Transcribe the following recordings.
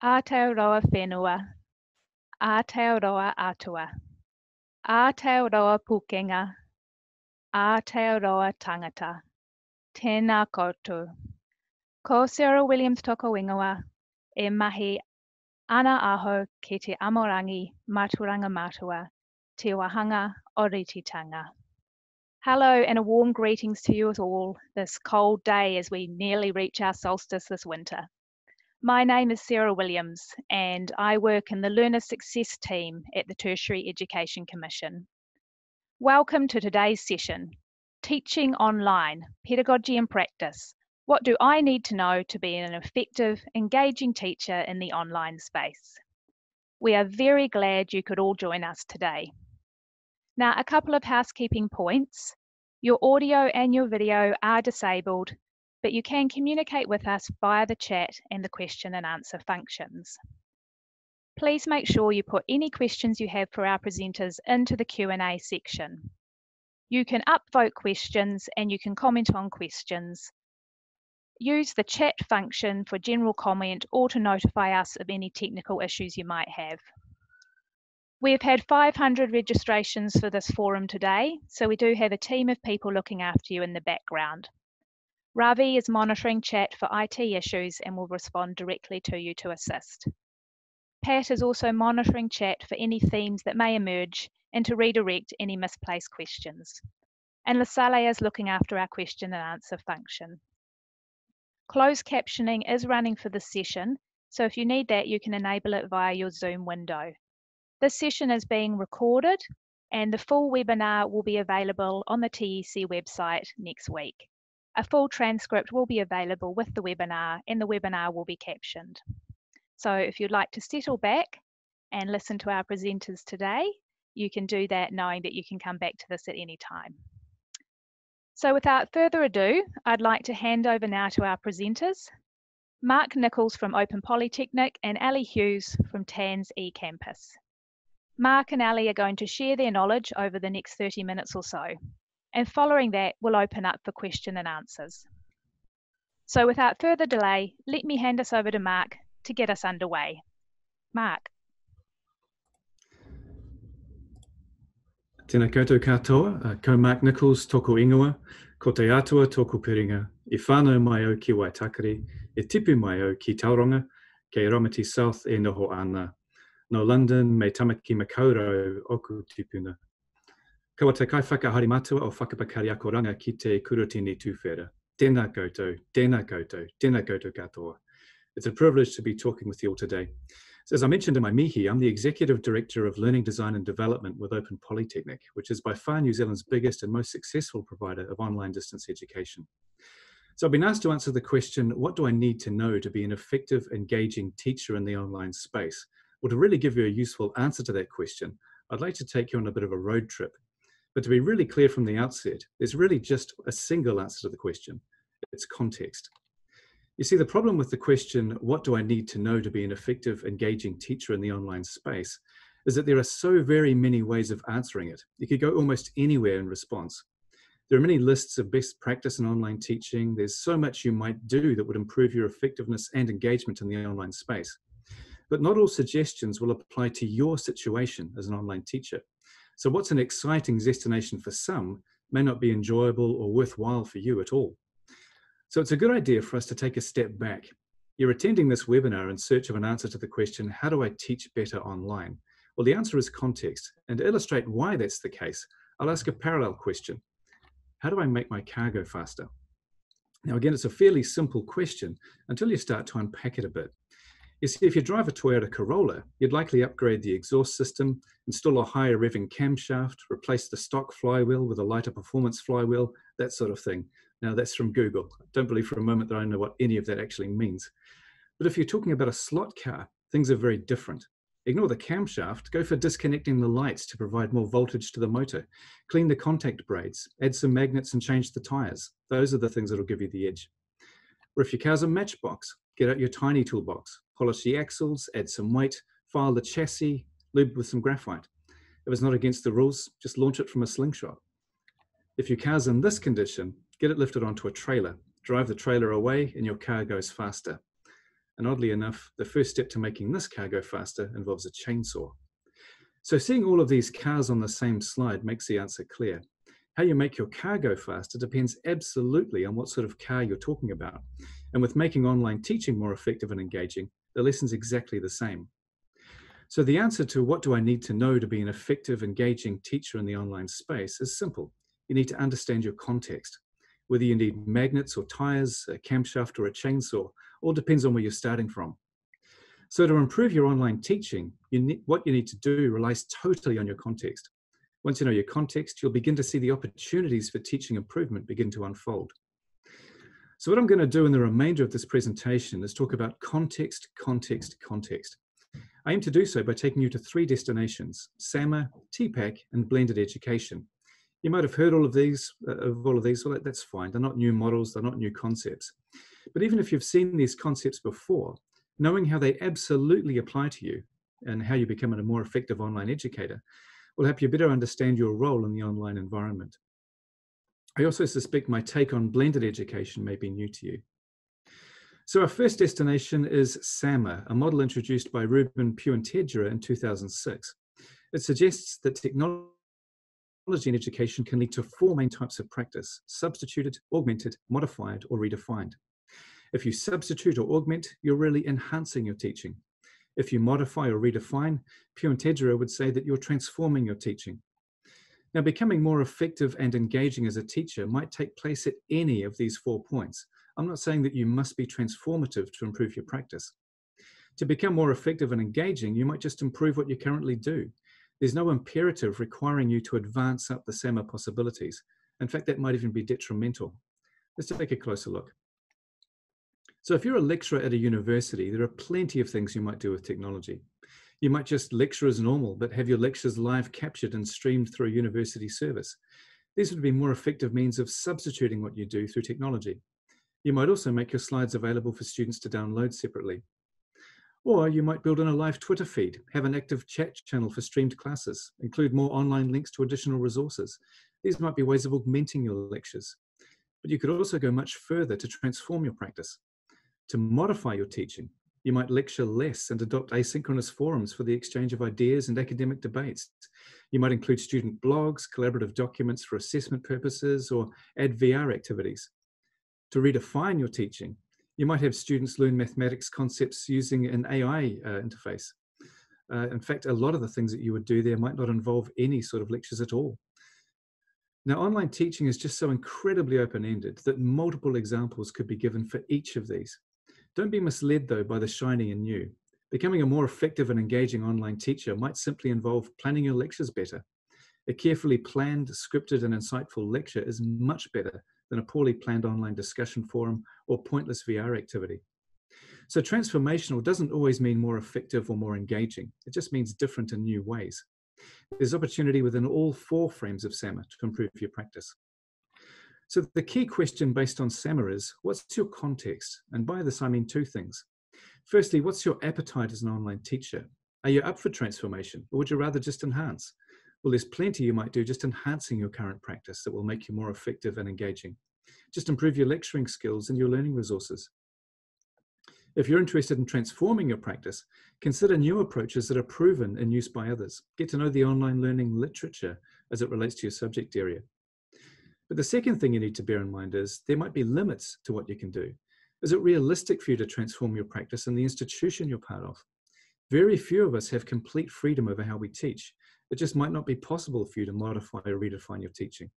Aotearoa whenua, Aotearoa atua, Aotearoa pukenga, Aotearoa tangata, tēnā koutou. Ko Sarah Williams toko ingoa, e mahi ana aho ki te amorangi maturanga matua, te wahanga o. Hello and a warm greetings to you all this cold day as we nearly reach our solstice this winter. My name is Sarah Williams and I work in the Learner Success team at the Tertiary Education Commission. Welcome to today's session, Teaching Online, Pedagogy and Practice. What do I need to know to be an effective, engaging teacher in the online space? We are very glad you could all join us today. Now, a couple of housekeeping points. Your audio and your video are disabled, but you can communicate with us via the chat and the question and answer functions. Please make sure you put any questions you have for our presenters into the Q&A section. You can upvote questions and you can comment on questions. Use the chat function for general comment or to notify us of any technical issues you might have. We have had 500 registrations for this forum today, so we do have a team of people looking after you in the background. Ravi is monitoring chat for IT issues and will respond directly to you to assist. Pat is also monitoring chat for any themes that may emerge and to redirect any misplaced questions. And Lasale is looking after our question and answer function. Closed captioning is running for this session, so if you need that, you can enable it via your Zoom window. This session is being recorded and the full webinar will be available on the TEC website next week. A full transcript will be available with the webinar and the webinar will be captioned. So if you'd like to settle back and listen to our presenters today, you can do that knowing that you can come back to this at any time. So without further ado, I'd like to hand over now to our presenters, Mark Nichols from Open Polytechnic and Ali Hughes from TANZ eCampus. Mark and Ali are going to share their knowledge over the next 30 minutes or so. And following that, we'll open up for question and answers. So without further delay, let me hand us over to Mark to get us underway. Mark. Tēnā koutou katoa, uh, ko Mark Nichols toko ingoa, ko te atua toko piringa, i whānau mai au ki Waitakere, e tipu mai au ki Tauranga, kei Ramati South e noho ana no London me tamaki makaurau oku tipuna. Kawa te kai whakahari matua o whakapakari akoranga ki te kuratini tūwhera. Tēnā koutou, tēnā koutou, tēnā koutou katoa. It's a privilege to be talking with you all today. So as I mentioned in my mihi, I'm the Executive Director of Learning Design and Development with Open Polytechnic, which is by far New Zealand's biggest and most successful provider of online distance education. So I've been asked to answer the question, what do I need to know to be an effective, engaging teacher in the online space? Well, to really give you a useful answer to that question, I'd like to take you on a bit of a road trip. But to be really clear from the outset, there's really just a single answer to the question. It's context. You see, the problem with the question, what do I need to know to be an effective, engaging teacher in the online space, is that there are so very many ways of answering it. You could go almost anywhere in response. There are many lists of best practice in online teaching. There's so much you might do that would improve your effectiveness and engagement in the online space. But not all suggestions will apply to your situation as an online teacher. So what's an exciting destination for some may not be enjoyable or worthwhile for you at all. So it's a good idea for us to take a step back. You're attending this webinar in search of an answer to the question, how do I teach better online? Well, the answer is context. And to illustrate why that's the case, I'll ask a parallel question. How do I make my car go faster? Now, again, it's a fairly simple question until you start to unpack it a bit. You see, if you drive a Toyota Corolla, you'd likely upgrade the exhaust system, install a higher revving camshaft, replace the stock flywheel with a lighter performance flywheel, that sort of thing. Now, that's from Google. Don't believe for a moment that I know what any of that actually means. But if you're talking about a slot car, things are very different. Ignore the camshaft, go for disconnecting the lights to provide more voltage to the motor. Clean the contact braids, add some magnets and change the tires. Those are the things that'll give you the edge. Or if your car's a matchbox, get out your tiny toolbox, polish the axles, add some weight, file the chassis, lube with some graphite. If it's not against the rules, just launch it from a slingshot. If your car's in this condition, get it lifted onto a trailer, drive the trailer away and your car goes faster. And oddly enough, the first step to making this car go faster involves a chainsaw. So seeing all of these cars on the same slide makes the answer clear. How you make your car go faster depends absolutely on what sort of car you're talking about. And with making online teaching more effective and engaging, the lesson's exactly the same. So the answer to what do I need to know to be an effective, engaging teacher in the online space is simple. You need to understand your context. Whether you need magnets or tires, a camshaft or a chainsaw, all depends on where you're starting from. So to improve your online teaching, you need, what you need to do relies totally on your context. Once you know your context, you'll begin to see the opportunities for teaching improvement begin to unfold. So what I'm going to do in the remainder of this presentation is talk about context, context, context. I aim to do so by taking you to three destinations, SAMR, TPACK, and blended education. You might have heard all of these, uh, of all of these, well, that's fine. They're not new models, they're not new concepts. But even if you've seen these concepts before, knowing how they absolutely apply to you and how you become a more effective online educator will help you better understand your role in the online environment. I also suspect my take on blended education may be new to you. So our first destination is SAMR, a model introduced by Ruben Puentedura in 2006. It suggests that technology in education can lead to four main types of practice, substituted, augmented, modified, or redefined. If you substitute or augment, you're really enhancing your teaching. If you modify or redefine, Puentedura would say that you're transforming your teaching. Now, becoming more effective and engaging as a teacher might take place at any of these four points, I'm not saying that you must be transformative to improve your practice. To become more effective and engaging, you might just improve what you currently do. There's no imperative requiring you to advance up the SAMR possibilities. In fact, that might even be detrimental. Let's take a closer look. So if you're a lecturer at a university, there are plenty of things you might do with technology. You might just lecture as normal, but have your lectures live captured and streamed through a university service. These would be more effective means of substituting what you do through technology. You might also make your slides available for students to download separately. Or you might build in a live Twitter feed, have an active chat channel for streamed classes, include more online links to additional resources. These might be ways of augmenting your lectures. But you could also go much further to transform your practice. To modify your teaching, you might lecture less and adopt asynchronous forums for the exchange of ideas and academic debates. You might include student blogs, collaborative documents for assessment purposes, or add VR activities to redefine your teaching, you might have students learn mathematics concepts using an AI uh, interface. Uh, in fact, a lot of the things that you would do there might not involve any sort of lectures at all. Now, online teaching is just so incredibly open-ended that multiple examples could be given for each of these. Don't be misled, though, by the shiny and new. Becoming a more effective and engaging online teacher might simply involve planning your lectures better. A carefully planned, scripted, and insightful lecture is much better than a poorly planned online discussion forum or pointless VR activity. So transformational doesn't always mean more effective or more engaging. It just means different and new ways. There's opportunity within all four frames of SAMR to improve your practice. So the key question based on SAMR is, what's your context? And by this, I mean two things. Firstly, what's your appetite as an online teacher? Are you up for transformation or would you rather just enhance? Well, there's plenty you might do just enhancing your current practice that will make you more effective and engaging. Just improve your lecturing skills and your learning resources. If you're interested in transforming your practice, consider new approaches that are proven and used by others. Get to know the online learning literature as it relates to your subject area. But the second thing you need to bear in mind is there might be limits to what you can do. Is it realistic for you to transform your practice in the institution you're part of? Very few of us have complete freedom over how we teach, it just might not be possible for you to modify or redefine your teaching.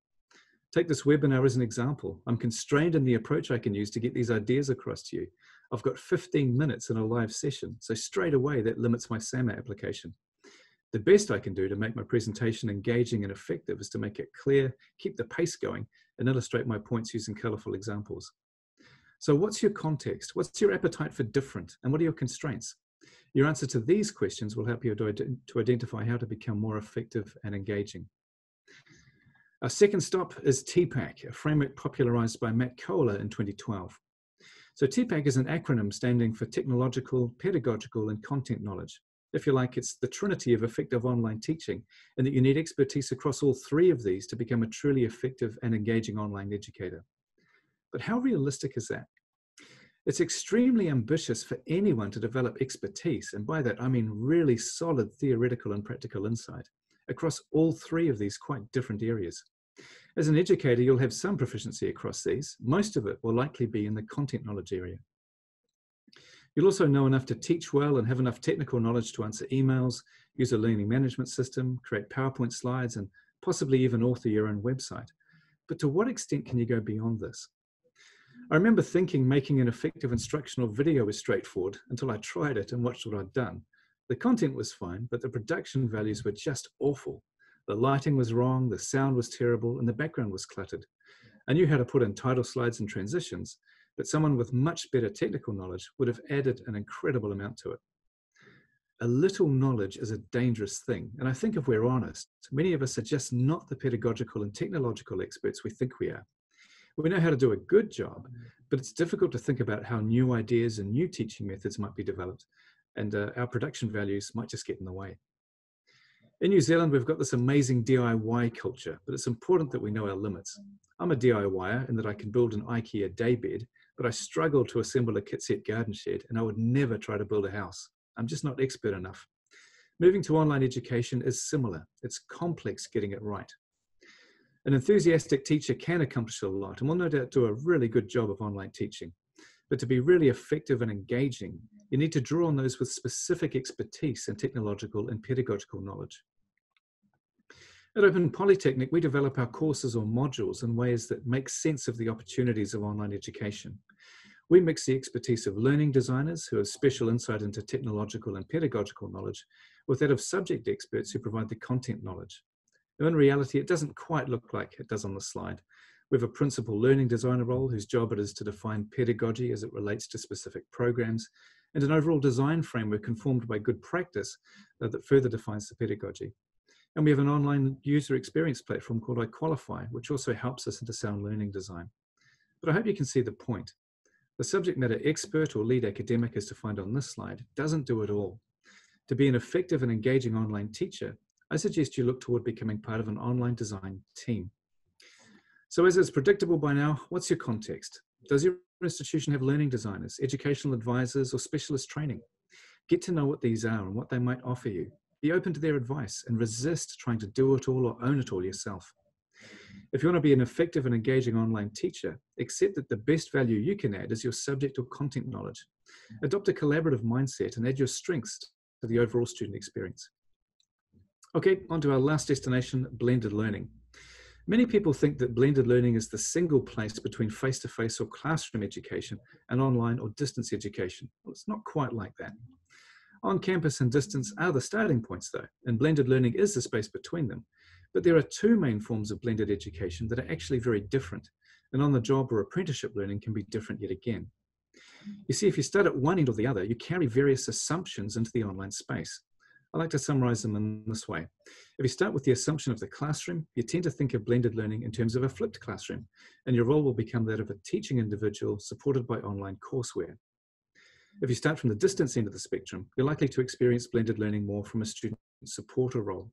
Take this webinar as an example. I'm constrained in the approach I can use to get these ideas across to you. I've got 15 minutes in a live session, so straight away that limits my SAMR application. The best I can do to make my presentation engaging and effective is to make it clear, keep the pace going, and illustrate my points using colorful examples. So what's your context? What's your appetite for different? And what are your constraints? Your answer to these questions will help you to, identify how to become more effective and engaging. Our second stop is TPACK, a framework popularized by Matt Koehler in 2012. So TPACK is an acronym standing for Technological, Pedagogical, and Content Knowledge. If you like, it's the trinity of effective online teaching, and that you need expertise across all three of these to become a truly effective and engaging online educator. But how realistic is that? It's extremely ambitious for anyone to develop expertise, and by that I mean really solid theoretical and practical insight across all three of these quite different areas. As an educator, you'll have some proficiency across these. Most of it will likely be in the content knowledge area. You'll also know enough to teach well and have enough technical knowledge to answer emails, use a learning management system, create PowerPoint slides, and possibly even author your own website. But to what extent can you go beyond this? I remember thinking making an effective instructional video was straightforward until I tried it and watched what I'd done. The content was fine, but the production values were just awful. The lighting was wrong, the sound was terrible, and the background was cluttered. I knew how to put in title slides and transitions, but someone with much better technical knowledge would have added an incredible amount to it. A little knowledge is a dangerous thing, and I think if we're honest, many of us are just not the pedagogical and technological experts we think we are. We know how to do a good job, but it's difficult to think about how new ideas and new teaching methods might be developed, and uh, our production values might just get in the way. In New Zealand, we've got this amazing DIY culture, but it's important that we know our limits. I'm a DIYer in that I can build an IKEA daybed, but I struggle to assemble a kit set garden shed, and I would never try to build a house. I'm just not expert enough. Moving to online education is similar. It's complex getting it right. An enthusiastic teacher can accomplish a lot and will no doubt do a really good job of online teaching. But to be really effective and engaging, you need to draw on those with specific expertise and technological and pedagogical knowledge. At Open Polytechnic, we develop our courses or modules in ways that make sense of the opportunities of online education. We mix the expertise of learning designers who have special insight into technological and pedagogical knowledge with that of subject experts who provide the content knowledge. Now, in reality, it doesn't quite look like it does on the slide. We have a principal learning designer role whose job it is to define pedagogy as it relates to specific programs and an overall design framework informed by good practice uh, that further defines the pedagogy. And we have an online user experience platform called iQualify, which also helps us into sound learning design. But I hope you can see the point. The subject matter expert or lead academic as defined on this slide doesn't do it all. To be an effective and engaging online teacher, I suggest you look toward becoming part of an online design team. So as is predictable by now, what's your context? Does your institution have learning designers, educational advisors, or specialist training? Get to know what these are and what they might offer you. Be open to their advice and resist trying to do it all or own it all yourself. If you want to be an effective and engaging online teacher, accept that the best value you can add is your subject or content knowledge. Adopt a collaborative mindset and add your strengths to the overall student experience. Okay, on to our last destination, blended learning. Many people think that blended learning is the single place between face-to-face or classroom education and online or distance education. Well, it's not quite like that. On campus and distance are the starting points though, and blended learning is the space between them. But there are two main forms of blended education that are actually very different, and on the job or apprenticeship learning can be different yet again. You see, if you start at one end or the other, you carry various assumptions into the online space. I like to summarize them in this way. If you start with the assumption of the classroom, you tend to think of blended learning in terms of a flipped classroom, and your role will become that of a teaching individual supported by online courseware. If you start from the distance end of the spectrum, you're likely to experience blended learning more from a student supporter role.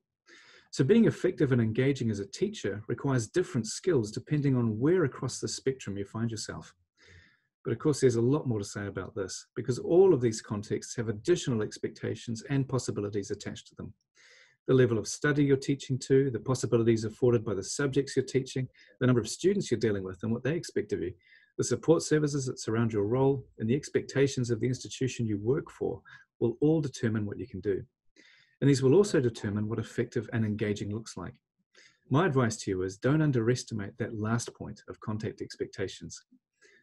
So being effective and engaging as a teacher requires different skills depending on where across the spectrum you find yourself. But of course, there's a lot more to say about this because all of these contexts have additional expectations and possibilities attached to them. The level of study you're teaching to, the possibilities afforded by the subjects you're teaching, the number of students you're dealing with and what they expect of you, the support services that surround your role and the expectations of the institution you work for will all determine what you can do. And these will also determine what effective and engaging looks like. My advice to you is don't underestimate that last point of contact expectations.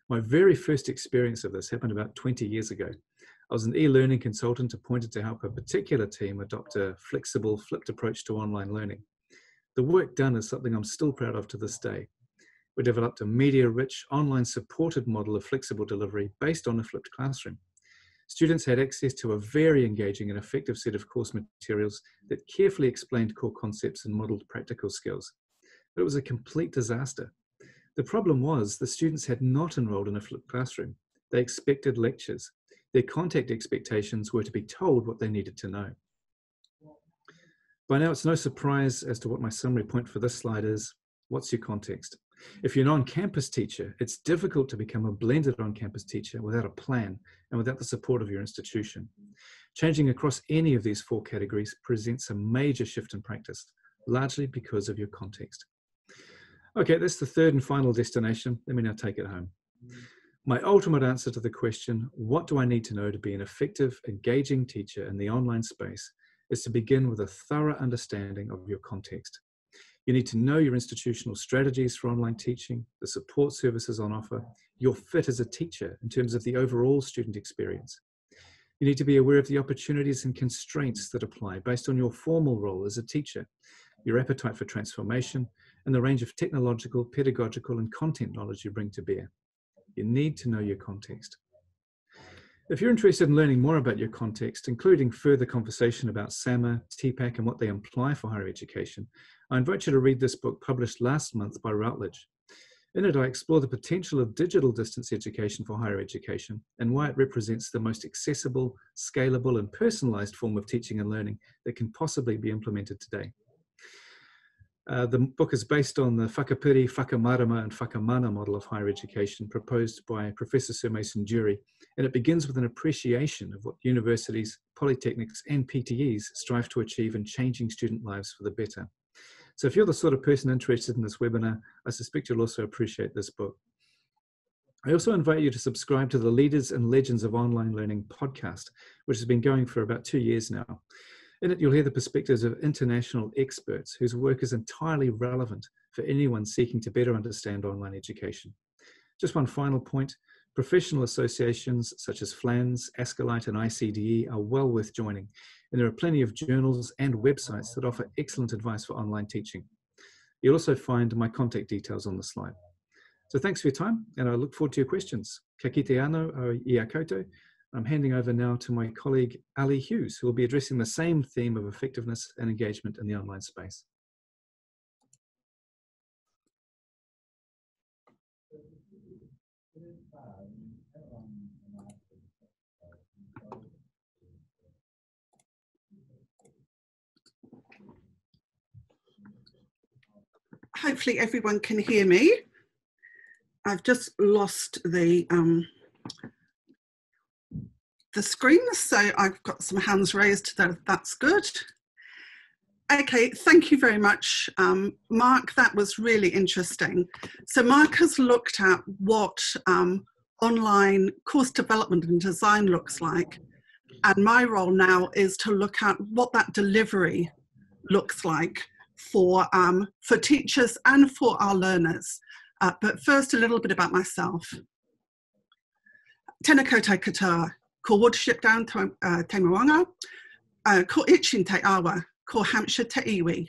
My very first experience of this happened about 20 years ago. I was an e-learning consultant appointed to help a particular team adopt a flexible, flipped approach to online learning. The work done is something I'm still proud of to this day. We developed a media-rich, online-supported model of flexible delivery based on a flipped classroom. Students had access to a very engaging and effective set of course materials that carefully explained core concepts and modeled practical skills. But it was a complete disaster. The problem was the students had not enrolled in a flipped classroom. They expected lectures. Their contact expectations were to be told what they needed to know. By now, it's no surprise as to what my summary point for this slide is. What's your context? If you're an on-campus teacher, it's difficult to become a blended on-campus teacher without a plan and without the support of your institution. Changing across any of these four categories presents a major shift in practice, largely because of your context. Okay, that's the third and final destination. Let me now take it home. My ultimate answer to the question, what do I need to know to be an effective, engaging teacher in the online space, is to begin with a thorough understanding of your context. You need to know your institutional strategies for online teaching, the support services on offer, your fit as a teacher in terms of the overall student experience. You need to be aware of the opportunities and constraints that apply based on your formal role as a teacher, your appetite for transformation, and the range of technological, pedagogical, and content knowledge you bring to bear. You need to know your context. If you're interested in learning more about your context, including further conversation about SAMR, TPACK, and what they imply for higher education, I invite you to read this book published last month by Routledge. In it, I explore the potential of digital distance education for higher education and why it represents the most accessible, scalable, and personalized form of teaching and learning that can possibly be implemented today. Uh, the book is based on the Whakapiri, Whakamārama, and Whakamana model of higher education proposed by Professor Sir Mason Durie, and it begins with an appreciation of what universities, polytechnics, and PTEs strive to achieve in changing student lives for the better. So if you're the sort of person interested in this webinar, I suspect you'll also appreciate this book. I also invite you to subscribe to the Leaders and Legends of Online Learning podcast, which has been going for about two years now. In it, you'll hear the perspectives of international experts whose work is entirely relevant for anyone seeking to better understand online education. Just one final point professional associations such as FLANZ, ASCILITE, and ICDE are well worth joining, and there are plenty of journals and websites that offer excellent advice for online teaching. You'll also find my contact details on the slide. So thanks for your time, and I look forward to your questions. Kite anō o ia koutou, I'm handing over now to my colleague Ali Hughes, who will be addressing the same theme of effectiveness and engagement in the online space. Hopefully everyone can hear me. I've just lost the um, the screen. So I've got some hands raised, that, that's good. Okay, thank you very much, um, Mark. That was really interesting. So Mark has looked at what um, online course development and design looks like. And my role now is to look at what that delivery looks like for, um, for teachers and for our learners. Uh, but first, a little bit about myself. Tēnā koutou katoa ko Watership Down uh, Te Moanga, uh, ko Itchen Te Awa, ko Hampshire Te Iwi,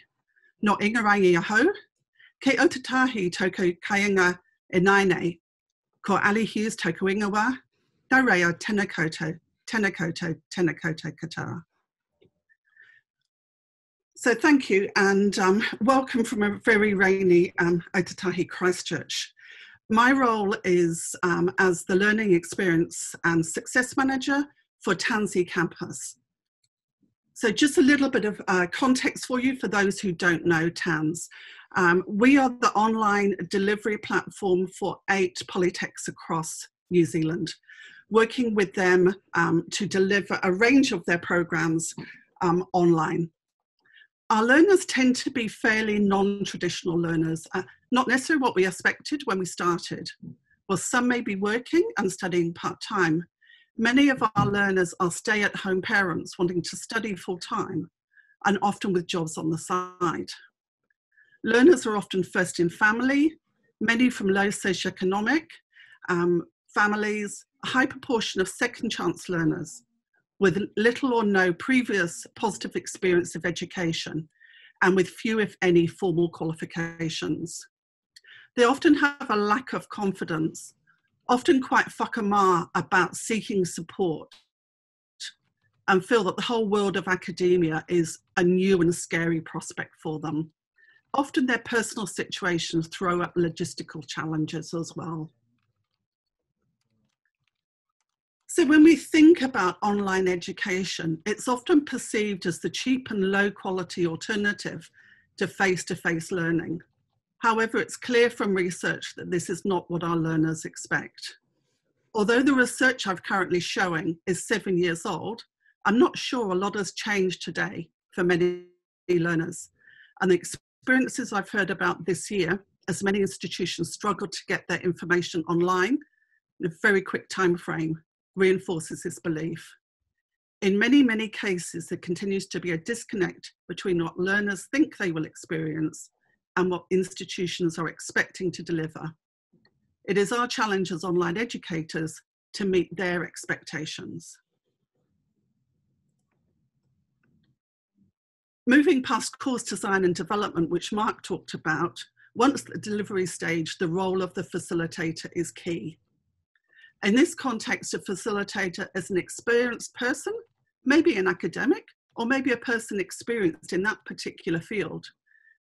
no Ingarangi Aho, ke Otatahi toko Kainga e Naine, ko Ali Hughes toko Ingawa, na reo tena koto, tena koto, tena koto katoa. So thank you and um, welcome from a very rainy um, Otatahi Christchurch. My role is um, as the Learning Experience and Success Manager for TANZ eCampus. So just a little bit of uh, context for you for those who don't know TANZ. Um, we are the online delivery platform for eight polytechs across New Zealand, working with them um, to deliver a range of their programs um, online. Our learners tend to be fairly non-traditional learners, uh, not necessarily what we expected when we started. Well, some may be working and studying part-time. Many of our learners are stay-at-home parents wanting to study full-time and often with jobs on the side. Learners are often first in family, many from low socioeconomic um, families, a high proportion of second chance learners, with little or no previous positive experience of education and with few, if any, formal qualifications. They often have a lack of confidence, often quite whakamā about seeking support and feel that the whole world of academia is a new and scary prospect for them. Often their personal situations throw up logistical challenges as well. So when we think about online education, it's often perceived as the cheap and low quality alternative to face-to-face -face learning. However, it's clear from research that this is not what our learners expect. Although the research I've currently showing is seven years old, I'm not sure a lot has changed today for many learners. And the experiences I've heard about this year, as many institutions struggle to get their information online in a very quick time frame, reinforces this belief. In many, many cases, there continues to be a disconnect between what learners think they will experience and what institutions are expecting to deliver. It is our challenge as online educators to meet their expectations. Moving past course design and development, which Mark talked about, once the delivery stage, the role of the facilitator is key. In this context, a facilitator is an experienced person, maybe an academic, or maybe a person experienced in that particular field,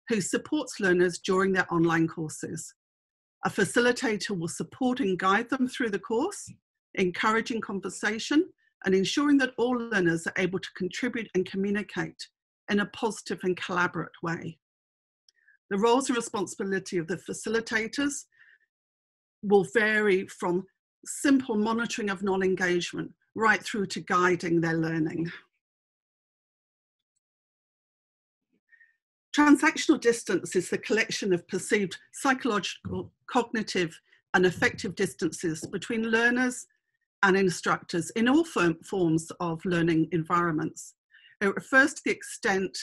who supports learners during their online courses. A facilitator will support and guide them through the course, encouraging conversation and ensuring that all learners are able to contribute and communicate in a positive and collaborative way. The roles and responsibility of the facilitators will vary from simple monitoring of non-engagement right through to guiding their learning. Transactional distance is the collection of perceived psychological, cognitive, and affective distances between learners and instructors in all forms of learning environments. It refers to the extent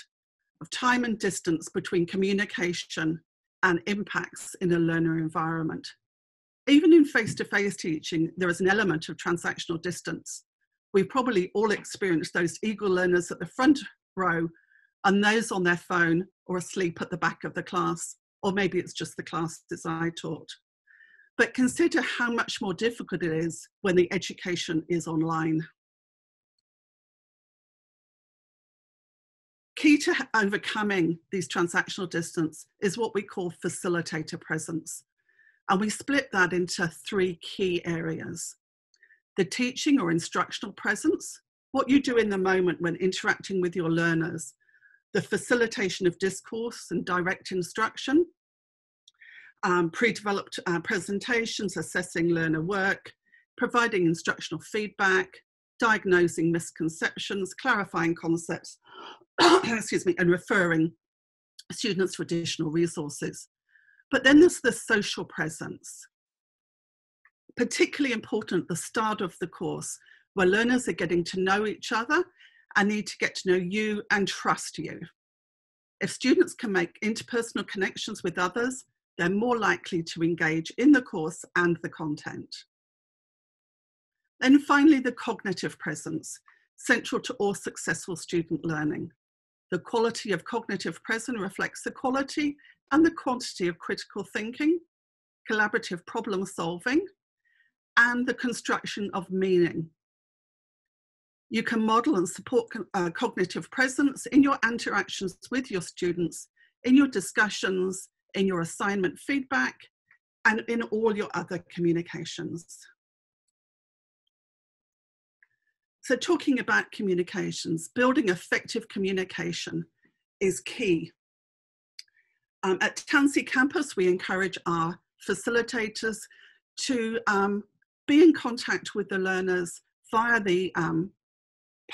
of time and distance between communication and impacts in a learner environment. Even in face-to-face -face teaching, there is an element of transactional distance. We've probably all experienced those eager learners at the front row and those on their phone or asleep at the back of the class, or maybe it's just the classes I taught. But consider how much more difficult it is when the education is online. Key to overcoming these transactional distance is what we call facilitator presence. And we split that into three key areas. The teaching or instructional presence, what you do in the moment when interacting with your learners, the facilitation of discourse and direct instruction, um, pre-developed uh, presentations, assessing learner work, providing instructional feedback, diagnosing misconceptions, clarifying concepts, excuse me, and referring students to additional resources. But then there's the social presence, particularly important at the start of the course, where learners are getting to know each other and need to get to know you and trust you. If students can make interpersonal connections with others, they're more likely to engage in the course and the content. Then finally, the cognitive presence, central to all successful student learning. The quality of cognitive presence reflects the quality and the quantity of critical thinking, collaborative problem solving, and the construction of meaning. You can model and support uh, cognitive presence in your interactions with your students, in your discussions, in your assignment feedback, and in all your other communications. So talking about communications, building effective communication is key. Um, at TANZ eCampus, we encourage our facilitators to um, be in contact with the learners via the um,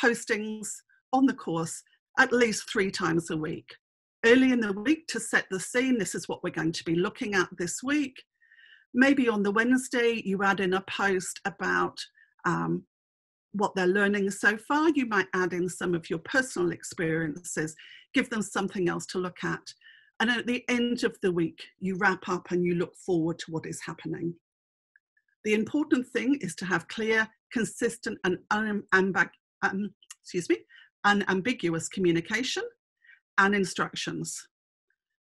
postings on the course at least three times a week. Early in the week to set the scene, this is what we're going to be looking at this week. Maybe on the Wednesday, you add in a post about um, what they're learning so far. You might add in some of your personal experiences, give them something else to look at. And at the end of the week, you wrap up and you look forward to what is happening. The important thing is to have clear, consistent and um, excuse me, unambiguous communication and instructions.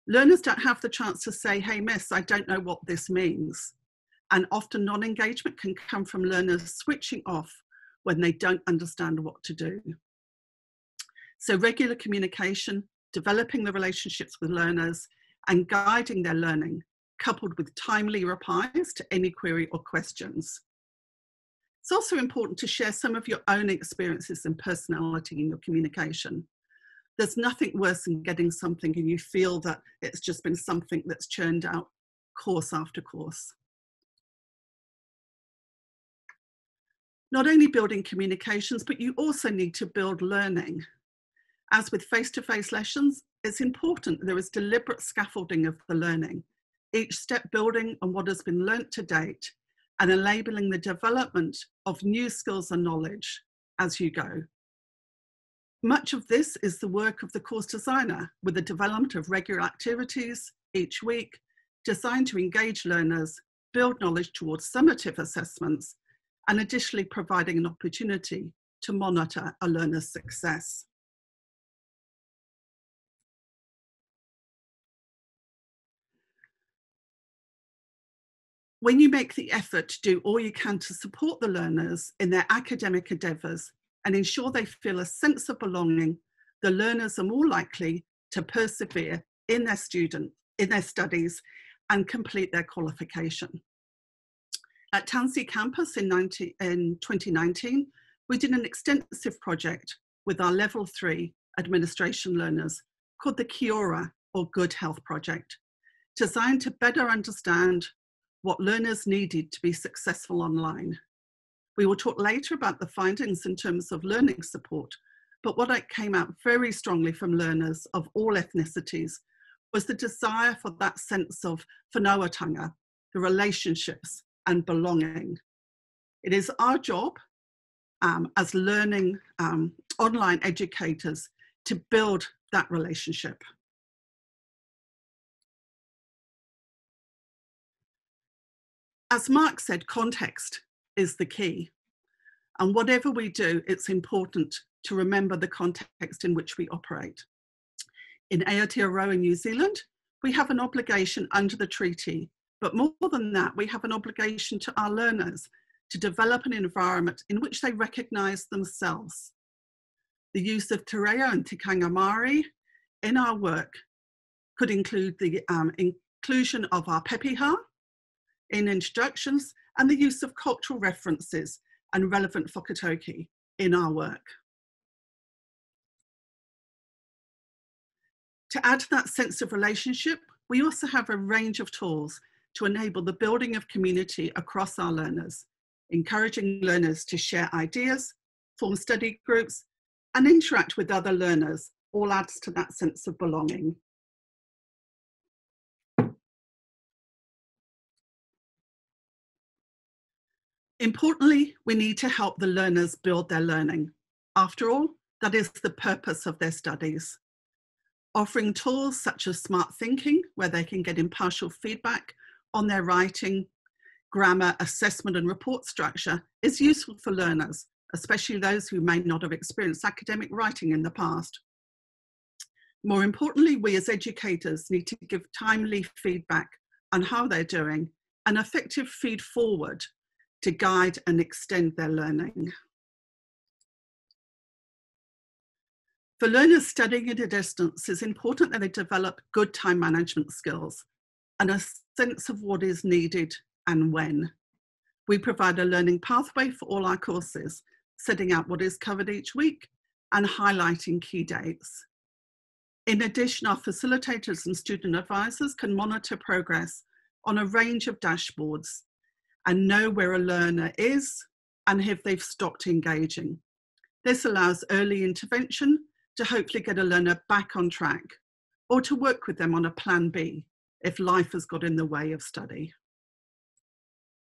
Learners don't have the chance to say, hey miss, I don't know what this means. And often non-engagement can come from learners switching off when they don't understand what to do. So regular communication, developing the relationships with learners and guiding their learning, coupled with timely replies to any query or questions. It's also important to share some of your own experiences and personality in your communication. There's nothing worse than getting something and you feel that it's just been something that's churned out course after course. Not only building communications, but you also need to build learning. As with face-to-face lessons, it's important there is deliberate scaffolding of the learning, each step building on what has been learnt to date and enabling the development of new skills and knowledge as you go. Much of this is the work of the course designer with the development of regular activities each week designed to engage learners, build knowledge towards summative assessments, and additionally providing an opportunity to monitor a learner's success. When you make the effort to do all you can to support the learners in their academic endeavours and ensure they feel a sense of belonging, the learners are more likely to persevere in their student, in their studies and complete their qualification. At TANZ eCampus in, 90, in 2019, we did an extensive project with our level three administration learners called the Kiora or Good Health Project, designed to better understand what learners needed to be successful online. We will talk later about the findings in terms of learning support, but what came out very strongly from learners of all ethnicities was the desire for that sense of whanautanga, the relationships and belonging. It is our job um, as learning um, online educators to build that relationship. As Mark said, context is the key. And whatever we do, it's important to remember the context in which we operate. In Aotearoa New Zealand, we have an obligation under the treaty, but more than that, we have an obligation to our learners to develop an environment in which they recognise themselves. The use of te reo and tikanga Māori in our work could include the um, inclusion of our pepeha, in introductions and the use of cultural references and relevant whakatauki in our work. To add to that sense of relationship, we also have a range of tools to enable the building of community across our learners, encouraging learners to share ideas, form study groups, and interact with other learners all adds to that sense of belonging. Importantly, we need to help the learners build their learning. After all, that is the purpose of their studies. Offering tools such as smart thinking, where they can get impartial feedback on their writing, grammar, assessment and report structure is useful for learners, especially those who may not have experienced academic writing in the past. More importantly, we as educators need to give timely feedback on how they're doing and effective feed forward to guide and extend their learning. For learners studying at a distance, it's important that they develop good time management skills and a sense of what is needed and when. We provide a learning pathway for all our courses, setting out what is covered each week and highlighting key dates. In addition, our facilitators and student advisors can monitor progress on a range of dashboards and know where a learner is and if they've stopped engaging. This allows early intervention to hopefully get a learner back on track or to work with them on a plan B if life has got in the way of study.